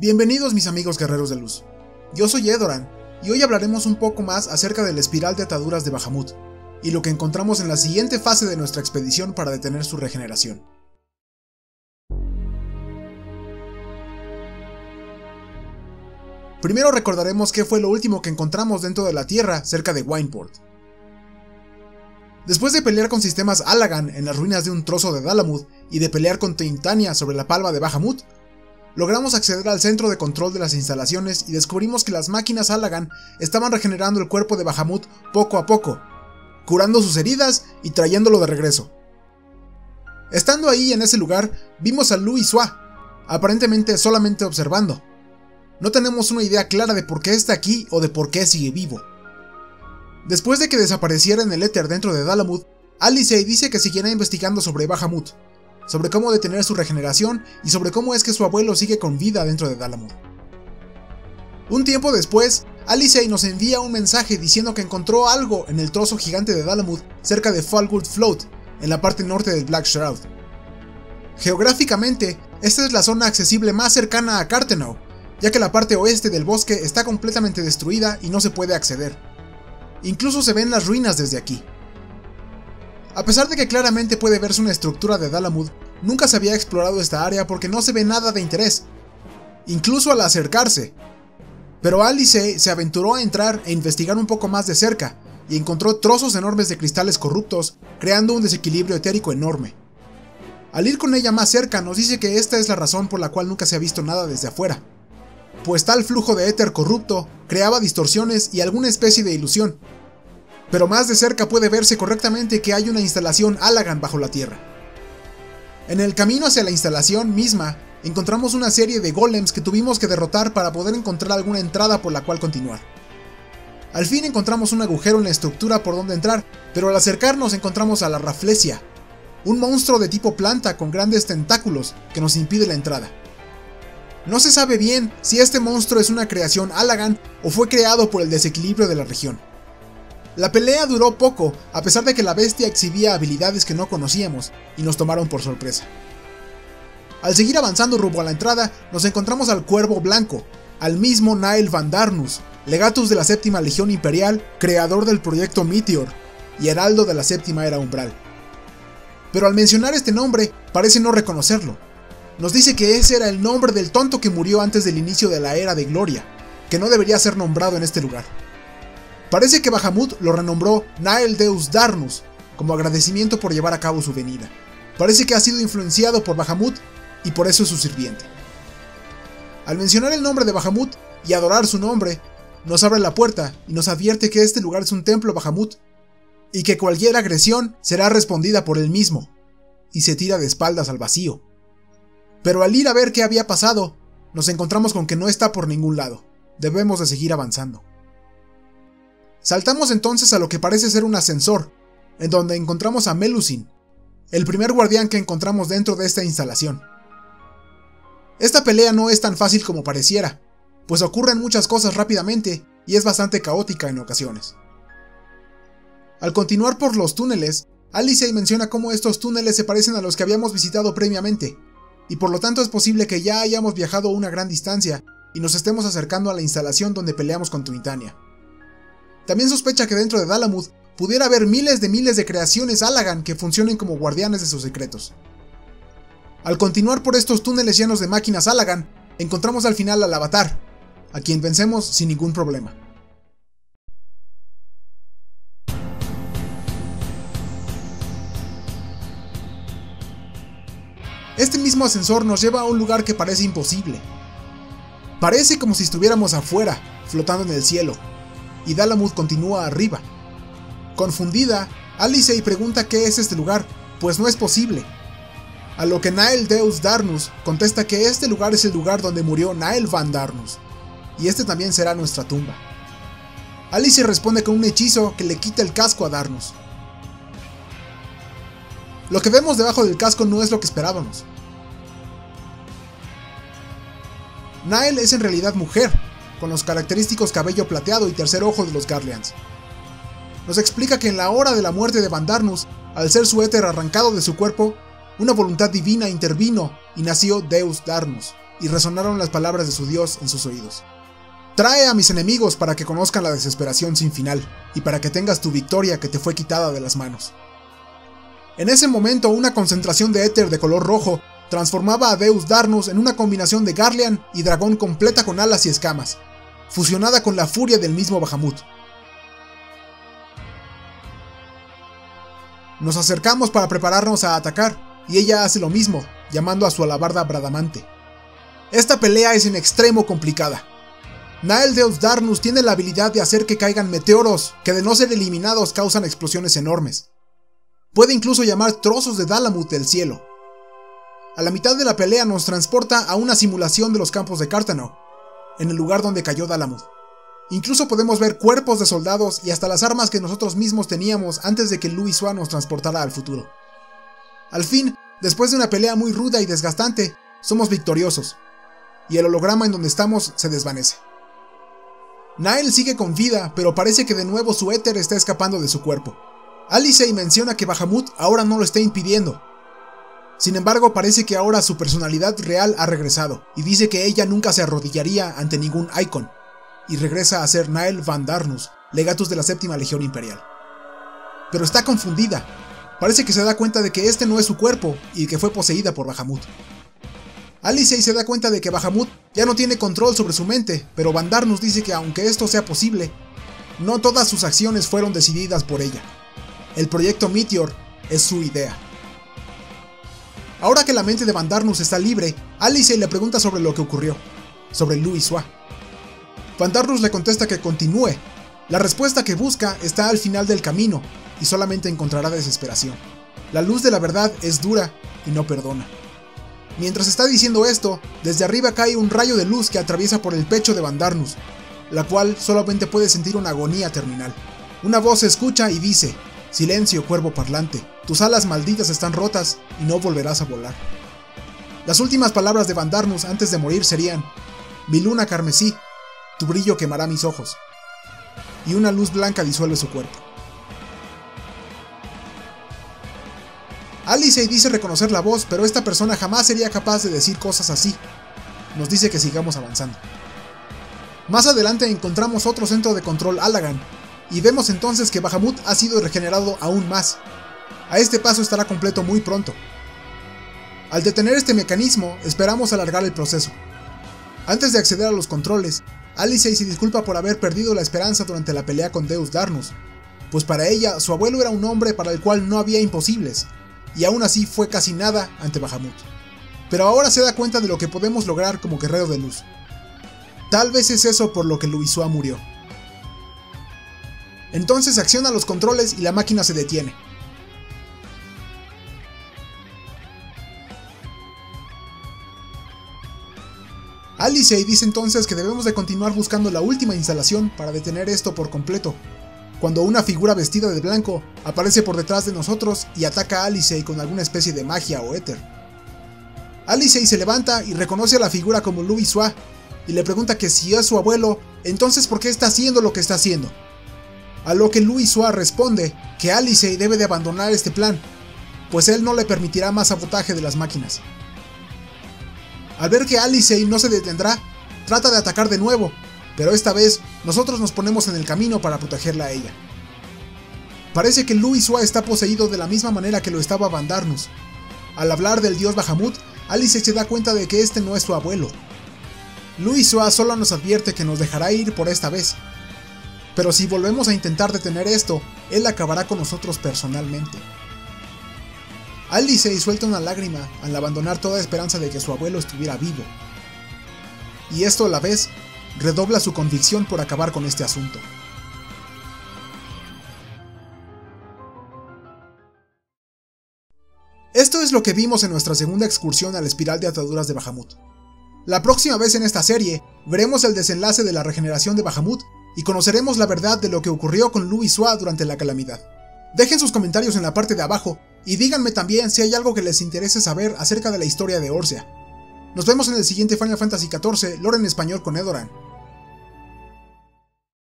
Bienvenidos mis amigos guerreros de luz. Yo soy Edoran, y hoy hablaremos un poco más acerca de la espiral de ataduras de Bahamut, y lo que encontramos en la siguiente fase de nuestra expedición para detener su regeneración. Primero recordaremos qué fue lo último que encontramos dentro de la Tierra cerca de Wineport. Después de pelear con sistemas Allagan en las ruinas de un trozo de Dalamud y de pelear con Tintania sobre la palma de Bahamut, logramos acceder al centro de control de las instalaciones y descubrimos que las máquinas Allagan estaban regenerando el cuerpo de Bahamut poco a poco, curando sus heridas y trayéndolo de regreso. Estando ahí en ese lugar, vimos a Lu y Sua, aparentemente solamente observando. No tenemos una idea clara de por qué está aquí o de por qué sigue vivo. Después de que desapareciera en el éter dentro de Dalamud, Alicey dice que seguirá investigando sobre Bahamut, sobre cómo detener su regeneración y sobre cómo es que su abuelo sigue con vida dentro de Dalamud. Un tiempo después, Alicey nos envía un mensaje diciendo que encontró algo en el trozo gigante de Dalamud cerca de Falgood Float, en la parte norte del Black Shroud. Geográficamente, esta es la zona accesible más cercana a Cartenow, ya que la parte oeste del bosque está completamente destruida y no se puede acceder. Incluso se ven las ruinas desde aquí. A pesar de que claramente puede verse una estructura de Dalamud, nunca se había explorado esta área porque no se ve nada de interés, incluso al acercarse. Pero Alice se aventuró a entrar e investigar un poco más de cerca, y encontró trozos enormes de cristales corruptos, creando un desequilibrio etérico enorme. Al ir con ella más cerca nos dice que esta es la razón por la cual nunca se ha visto nada desde afuera, pues tal flujo de éter corrupto creaba distorsiones y alguna especie de ilusión. Pero más de cerca puede verse correctamente que hay una instalación Allagan bajo la tierra. En el camino hacia la instalación misma, encontramos una serie de golems que tuvimos que derrotar para poder encontrar alguna entrada por la cual continuar. Al fin encontramos un agujero en la estructura por donde entrar, pero al acercarnos encontramos a la Raflesia, un monstruo de tipo planta con grandes tentáculos que nos impide la entrada. No se sabe bien si este monstruo es una creación Allagan o fue creado por el desequilibrio de la región. La pelea duró poco, a pesar de que la bestia exhibía habilidades que no conocíamos y nos tomaron por sorpresa. Al seguir avanzando rumbo a la entrada, nos encontramos al Cuervo Blanco, al mismo Nael Van Darnus, legatus de la Séptima Legión Imperial, creador del proyecto Meteor y heraldo de la Séptima Era Umbral. Pero al mencionar este nombre, parece no reconocerlo nos dice que ese era el nombre del tonto que murió antes del inicio de la Era de Gloria, que no debería ser nombrado en este lugar. Parece que Bahamut lo renombró Nael Deus Darnus, como agradecimiento por llevar a cabo su venida. Parece que ha sido influenciado por Bahamut y por eso es su sirviente. Al mencionar el nombre de Bahamut y adorar su nombre, nos abre la puerta y nos advierte que este lugar es un templo Bahamut y que cualquier agresión será respondida por él mismo, y se tira de espaldas al vacío. Pero al ir a ver qué había pasado, nos encontramos con que no está por ningún lado. Debemos de seguir avanzando. Saltamos entonces a lo que parece ser un ascensor, en donde encontramos a Melusin, el primer guardián que encontramos dentro de esta instalación. Esta pelea no es tan fácil como pareciera, pues ocurren muchas cosas rápidamente y es bastante caótica en ocasiones. Al continuar por los túneles, Alice menciona cómo estos túneles se parecen a los que habíamos visitado previamente, y por lo tanto es posible que ya hayamos viajado una gran distancia y nos estemos acercando a la instalación donde peleamos con Tritania. También sospecha que dentro de Dalamud pudiera haber miles de miles de creaciones Allagan que funcionen como guardianes de sus secretos. Al continuar por estos túneles llenos de máquinas Allagan, encontramos al final al Avatar, a quien vencemos sin ningún problema. Este mismo ascensor nos lleva a un lugar que parece imposible. Parece como si estuviéramos afuera, flotando en el cielo, y Dalamud continúa arriba. Confundida, Alicey pregunta qué es este lugar, pues no es posible. A lo que Nael Deus Darnus contesta que este lugar es el lugar donde murió Nael Van Darnus, y este también será nuestra tumba. Alice responde con un hechizo que le quita el casco a Darnus. Lo que vemos debajo del casco no es lo que esperábamos. Nael es en realidad mujer, con los característicos cabello plateado y tercer ojo de los Garleans. Nos explica que en la hora de la muerte de Vandarnus, al ser su éter arrancado de su cuerpo, una voluntad divina intervino y nació Deus Darnus, y resonaron las palabras de su dios en sus oídos. Trae a mis enemigos para que conozcan la desesperación sin final, y para que tengas tu victoria que te fue quitada de las manos. En ese momento una concentración de éter de color rojo transformaba a Deus Darnus en una combinación de Garlean y dragón completa con alas y escamas, fusionada con la furia del mismo Bahamut. Nos acercamos para prepararnos a atacar, y ella hace lo mismo, llamando a su alabarda Bradamante. Esta pelea es en extremo complicada. Nael Deus Darnus tiene la habilidad de hacer que caigan meteoros que de no ser eliminados causan explosiones enormes. Puede incluso llamar trozos de Dalamut del cielo. A la mitad de la pelea nos transporta a una simulación de los campos de Cartano, en el lugar donde cayó Dalamud. Incluso podemos ver cuerpos de soldados y hasta las armas que nosotros mismos teníamos antes de que Louis Sua nos transportara al futuro. Al fin, después de una pelea muy ruda y desgastante, somos victoriosos, y el holograma en donde estamos se desvanece. Nael sigue con vida, pero parece que de nuevo su éter está escapando de su cuerpo. Alicey menciona que Bahamut ahora no lo está impidiendo. Sin embargo, parece que ahora su personalidad real ha regresado, y dice que ella nunca se arrodillaría ante ningún Icon, y regresa a ser Nael Van Darnus, legatus de la séptima legión imperial. Pero está confundida. Parece que se da cuenta de que este no es su cuerpo y que fue poseída por Bahamut. Alicey se da cuenta de que Bahamut ya no tiene control sobre su mente, pero Van Darnus dice que aunque esto sea posible, no todas sus acciones fueron decididas por ella. El proyecto Meteor es su idea. Ahora que la mente de Van Darnus está libre, Alicey le pregunta sobre lo que ocurrió, sobre Louis Sua. Van Darnus le contesta que continúe. La respuesta que busca está al final del camino y solamente encontrará desesperación. La luz de la verdad es dura y no perdona. Mientras está diciendo esto, desde arriba cae un rayo de luz que atraviesa por el pecho de Van Darnus, la cual solamente puede sentir una agonía terminal. Una voz se escucha y dice, Silencio, cuervo parlante, tus alas malditas están rotas y no volverás a volar. Las últimas palabras de Van Darnus antes de morir serían, Mi luna carmesí, tu brillo quemará mis ojos. Y una luz blanca disuelve su cuerpo. Alicey dice reconocer la voz, pero esta persona jamás sería capaz de decir cosas así. Nos dice que sigamos avanzando. Más adelante encontramos otro centro de control Allagan, y vemos entonces que Bahamut ha sido regenerado aún más. A este paso estará completo muy pronto. Al detener este mecanismo, esperamos alargar el proceso. Antes de acceder a los controles, Alicey se disculpa por haber perdido la esperanza durante la pelea con Deus Darnus, pues para ella su abuelo era un hombre para el cual no había imposibles, y aún así fue casi nada ante Bahamut. Pero ahora se da cuenta de lo que podemos lograr como guerrero de luz. Tal vez es eso por lo que Luisua murió. Entonces acciona los controles y la máquina se detiene. Alicey dice entonces que debemos de continuar buscando la última instalación para detener esto por completo, cuando una figura vestida de blanco aparece por detrás de nosotros y ataca a Alicey con alguna especie de magia o éter. Alicey se levanta y reconoce a la figura como Louis Sua y le pregunta que si es su abuelo, entonces ¿por qué está haciendo lo que está haciendo? A lo que Louis Sua responde que Alicey debe de abandonar este plan, pues él no le permitirá más sabotaje de las máquinas. Al ver que Alicey no se detendrá, trata de atacar de nuevo, pero esta vez nosotros nos ponemos en el camino para protegerla a ella. Parece que Louis Sua está poseído de la misma manera que lo estaba Bandarnus. Al hablar del dios Bahamut, Alicey se da cuenta de que este no es su abuelo. Louis Sua solo nos advierte que nos dejará ir por esta vez, pero si volvemos a intentar detener esto, él acabará con nosotros personalmente. Alice suelta una lágrima al abandonar toda esperanza de que su abuelo estuviera vivo. Y esto a la vez redobla su convicción por acabar con este asunto. Esto es lo que vimos en nuestra segunda excursión a la espiral de ataduras de Bahamut. La próxima vez en esta serie, veremos el desenlace de la regeneración de Bahamut y conoceremos la verdad de lo que ocurrió con Louis Sua durante la calamidad. Dejen sus comentarios en la parte de abajo y díganme también si hay algo que les interese saber acerca de la historia de Orsia. Nos vemos en el siguiente Final Fantasy XIV, lore en español con Edoran.